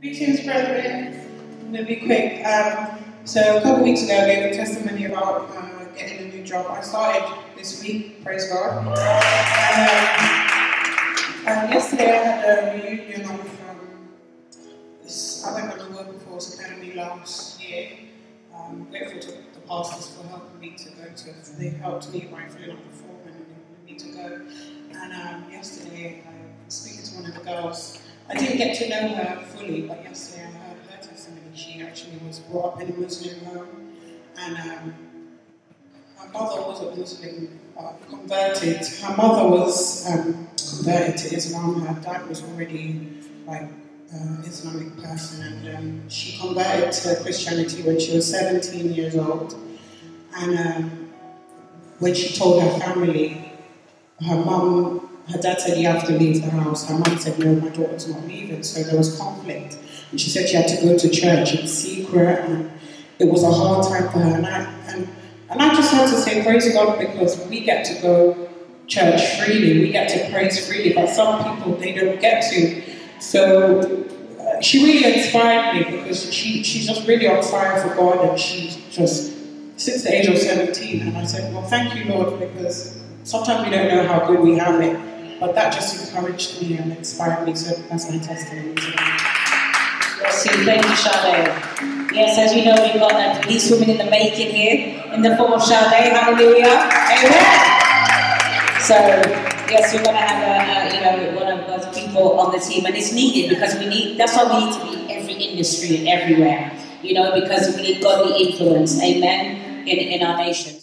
Greetings, brethren. To be quick. Um, so, a couple of weeks ago, I gave a testimony about uh, getting a new job. I started this week, praise God. Um, and yesterday, I had a reunion of um, this, went on the Workforce Academy last year. I'm grateful to the pastors for helping me to go to. They helped me by filling out the form and they wanted me to go. And um, yesterday, I was speaking to one of the girls. I didn't get to know her fully, but yesterday I heard her testimony. She actually was brought up in a Muslim home, and um, her mother wasn't Muslim, uh, converted. Her mother was um, converted to Islam. Her dad was already like uh, Islamic person, and um, she converted to Christianity when she was 17 years old. And um, when she told her family, her mum her dad said, You have to leave the house. Her mum said, No, my daughter's not leaving. So there was conflict. And she said she had to go to church in secret, and it was a hard time for her. And I, and, and I just had to say, Praise God, because we get to go church freely, we get to praise freely, but some people, they don't get to. So uh, she really inspired me because she, she's just really on fire for God, and she's just since the age of 17. And I said, Well, thank you, Lord, because sometimes we don't know how good we have it. But that just encouraged me and inspired me, so that's my testimony. Bless you. Thank you, Sadé. Yes, as you know, we've got at least women in the making here in the form of Sadé. Hallelujah. Amen. So, yes, we're going to have a, a, you know, one of those people on the team, and it's needed because we need. That's why we need to be in every industry and everywhere, you know, because we need godly influence. Amen. In in our nation.